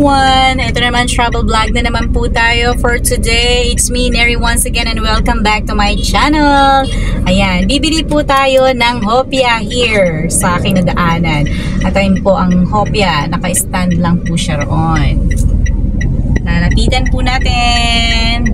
everyone! Ito naman, travel vlog na naman po tayo for today. It's me, Neri, once again and welcome back to my channel. Ayan, bibili po tayo ng hopia here sa aking nadaanan. At ayun po ang hopia, naka-stand lang po siya roon. Lalapitan po natin.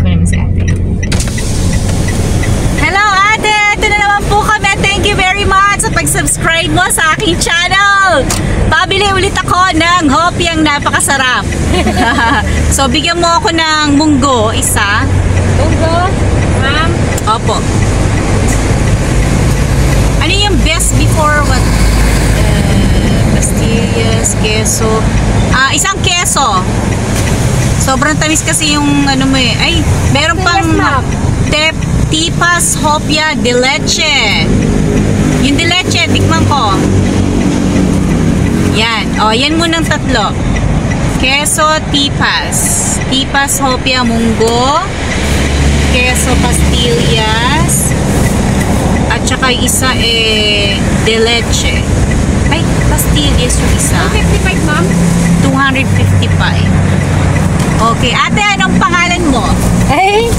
Kunin mo si ate. Hello ate! Ito na naman po kami. Thank you very much sa pag-subscribe mo sa aking channel. Pabili ulit ako ng hopyang napakasarap. so, bigyan mo ako ng munggo, isa. Munggo, ma'am. Opo. Ano yung best before what? Uh, pastillas, queso. Ah, isang queso. Sobrang tamis kasi yung ano mo eh. Ay, meron pang tep, tipas, hopia, de leche. Yung de leche, tikman ko. Yan. O, yan munang tatlo. Queso, tipas. Tipas, hopia, munggo. Queso, pastillas. At saka isa eh, de leche. Ay, pastillas yung isa. 55, ma'am. 255. Okay, ate, anong pangalan mo? Ay,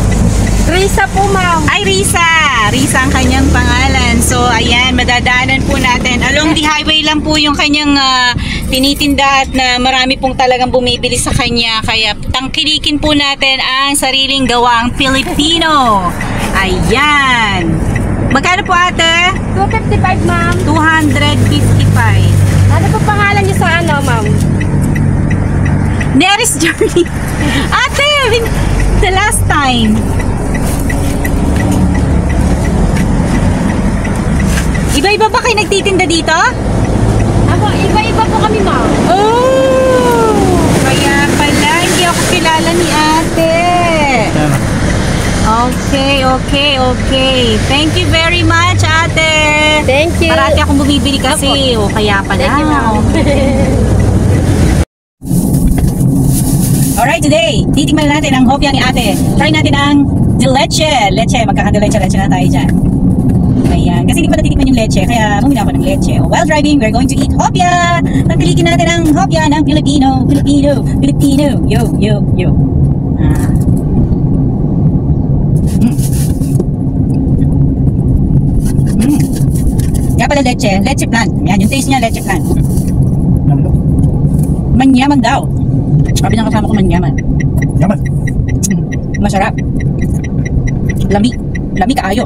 Risa po, ma'am. Ay, Risa. Risa ang kanyang pangalan. So, ayan, madadaanan po natin. Along the highway lang po yung kanyang ah, tinitinda at na marami pong talagang bumibili sa kanya. Kaya tangkilikin po natin ang sariling gawang Pilipino. Ayan. Magkano po ate? 255, ma'am. 255. Ano po pangalan niyo sa ano, ma'am? Neris Journey. Ate, the last time. Ba kayo nagtitinda dito? Ako, iba-iba po kami, ma'am. Oh! Kaya pala, hindi ako kilala ni ate. Okay, okay, okay. Thank you very much, ate. Thank you. Parati akong bumibili kasi. O, kaya pala. Thank you, ma'am. Alright, today, titikman natin ang hopya ni ate. Try natin ang de leche. Leche, magkaka-leche-leche na tayo dyan. Ayan, kasi hindi pa natitikman yung leche, kaya bumili ako ng leche. While driving, we're going to eat hopya. Pagpilikin natin ang hopya ng Filipino, Filipino, Filipino. Yo, yo, yo. Ah. Mm. Mm. Kaya pala leche, leche plant. Yan, yung taste niya, leche plant. Manyaman daw. Sabi ng kasama ko manyaman. Yaman. Masarap. Lami. Lami kaayo.